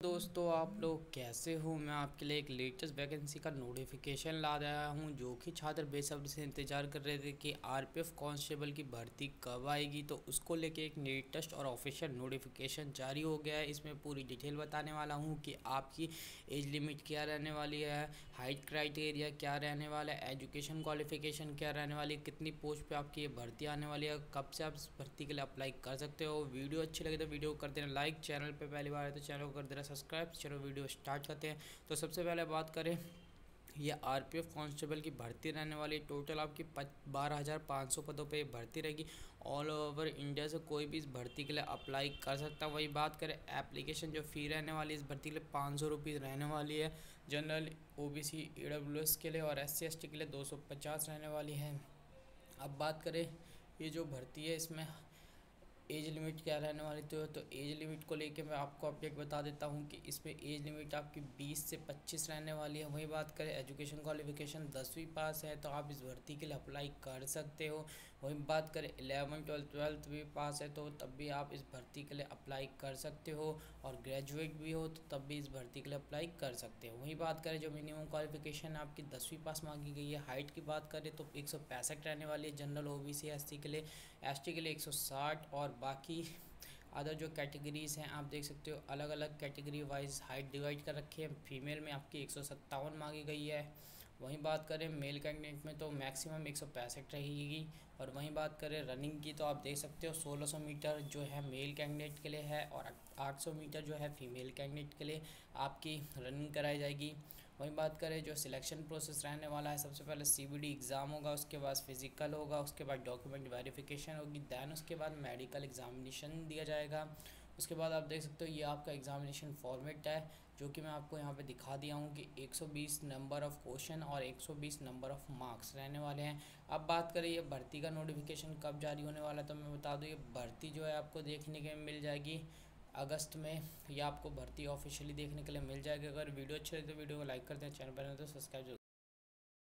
दोस्तों, आप लोग कैसे हो? मैं आपके लिए एक लेटेस्ट वैकेंसी का नोटिफिकेशन ला रहा हूँ, जो कि छात्र बेसब्री से इंतज़ार कर रहे थे कि आरपीएफ कांस्टेबल की भर्ती कब आएगी तो उसको लेके एक लेटेस्ट और ऑफिशियल नोटिफिकेशन जारी हो गया है। इसमें पूरी डिटेल बताने वाला हूँ कि आपकी एज लिमिट क्या रहने वाली है हाइट क्राइटेरिया क्या रहने वाला है एजुकेशन क्वालिफिकेशन क्या रहने वाली है, कितनी पोस्ट पर आपकी ये भर्ती आने वाली है, कब से आप इस भर्ती के लिए अप्लाई कर सकते हो। वीडियो अच्छी लगे तो वीडियो कर देना लाइक चैनल पर पहली बार है तो चैनल को कर देना सब्सक्राइब, चलो वीडियो स्टार्ट करते हैं। तो सबसे पहले बात करें, ये आरपीएफ कांस्टेबल की भर्ती रहने वाली टोटल आपकी बारह हज़ार पाँच सौ पदों पे भर्ती रहेगी। ऑल ओवर इंडिया से कोई भी इस भर्ती के लिए अप्लाई कर सकता है। वही बात करें, एप्लीकेशन जो फ़ी रहने वाली इस भर्ती के लिए पाँच सौ रुपीज़ रहने वाली है। General O B C E W S के लिए और एस सी के लिए दो सौ पचास रहने वाली है। अब बात करें, ये जो भर्ती है इसमें एज लिमिट क्या रहने वाली तो तो एज लिमिट को लेके मैं आपको अपडेट बता देता हूँ कि इसमें एज लिमिट आपकी 20 से 25 रहने वाली है। वही बात करें एजुकेशन क्वालिफिकेशन दसवीं पास है तो आप इस भर्ती के लिए अप्लाई कर सकते हो। वही बात करें एलेवन ट्वेल्थ ट्वेल्थ भी पास है तो तब भी आप इस भर्ती के लिए अप्लाई कर सकते हो और ग्रेजुएट भी हो तो तब भी इस भर्ती के लिए अप्लाई कर सकते हो। वहीं बात करें, जो मिनिमम क्वालिफिकेशन आपकी दसवीं पास मांगी गई है हाइट की बात करें तो एक सौ पैंसठ रहने वाली है जनरल ओ बी के लिए एस के लिए एक सौ साठ और बाकी अदर जो कैटेगरीज़ हैं, आप देख सकते हो अलग अलग कैटेगरी वाइज हाइट डिवाइड कर रखी है। फीमेल में आपकी एक मांगी गई है। वहीं बात करें मेल कैंडिडेट में तो मैक्सिमम एक सौ पैंसठ रहेगी। और वहीं बात करें रनिंग की तो आप देख सकते हो 1600 मीटर जो है मेल कैंडिडेट के लिए है और 800 मीटर जो है फीमेल कैंडिडेट के लिए आपकी रनिंग कराई जाएगी। वहीं बात करें जो सिलेक्शन प्रोसेस रहने वाला है, सबसे पहले सी एग्ज़ाम होगा, उसके बाद फ़िज़िकल होगा, उसके बाद डॉक्यूमेंट वेरिफिकेशन होगी, दैन उसके बाद मेडिकल एग्ज़ामिनेशन दिया जाएगा। उसके बाद आप देख सकते हो ये आपका एग्ज़ामिनेशन फॉर्मेट है, जो कि मैं आपको यहाँ पे दिखा दिया हूँ कि 120 नंबर ऑफ़ क्वेश्चन और 120 नंबर ऑफ़ मार्क्स रहने वाले हैं। अब बात करें ये भर्ती का नोटिफिकेशन कब जारी होने वाला है तो मैं बता दूँ ये भर्ती जो है आपको देखने के मिल जाएगी अगस्त में, या आपको भर्ती ऑफिशियली देखने के लिए मिल जाएगी। अगर वीडियो अच्छी लगे तो वीडियो को लाइक कर दें, चैनल पर तो सब्सक्राइब ज़रूर